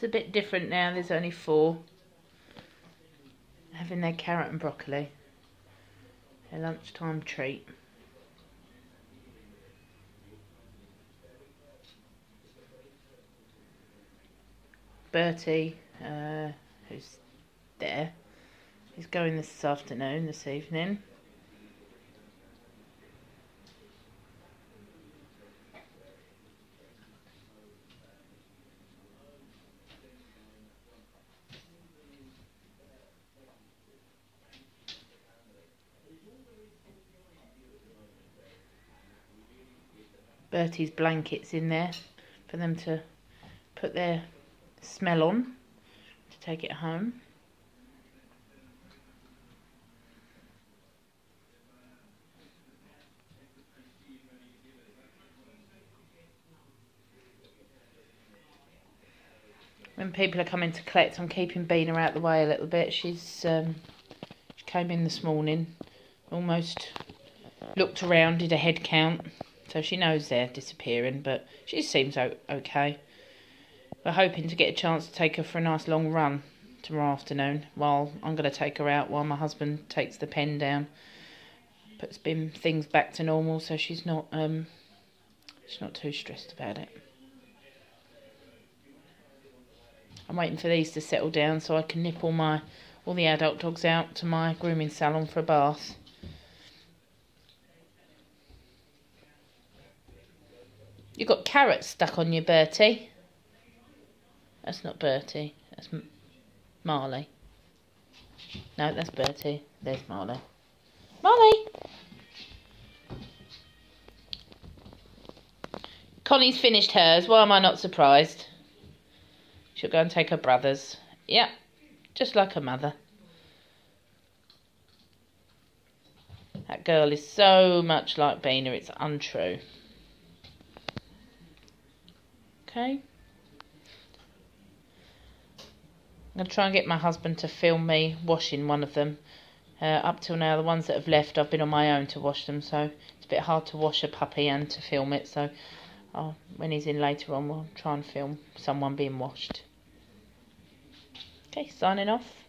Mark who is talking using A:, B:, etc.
A: It's a bit different now. There's only four. Having their carrot and broccoli. Their lunchtime treat. Bertie, uh, who's there, he's going this afternoon, this evening. Bertie's blankets in there for them to put their smell on to take it home. When people are coming to collect, I'm keeping Bina out the way a little bit. She's um, she came in this morning, almost looked around, did a head count, so she knows they're disappearing, but she seems okay. We're hoping to get a chance to take her for a nice long run tomorrow afternoon while I'm going to take her out while my husband takes the pen down. Puts things back to normal so she's not um she's not too stressed about it. I'm waiting for these to settle down so I can nip all my all the adult dogs out to my grooming salon for a bath. You got carrots stuck on you, Bertie. That's not Bertie. That's Marley. No, that's Bertie. There's Marley. Marley! Connie's finished hers. Why am I not surprised? She'll go and take her brother's. Yeah, just like her mother. That girl is so much like Bina, it's untrue. Okay. I'm going to try and get my husband to film me washing one of them. Uh, up till now, the ones that have left, I've been on my own to wash them, so it's a bit hard to wash a puppy and to film it. So I'll, when he's in later on, we'll try and film someone being washed. Okay, signing off.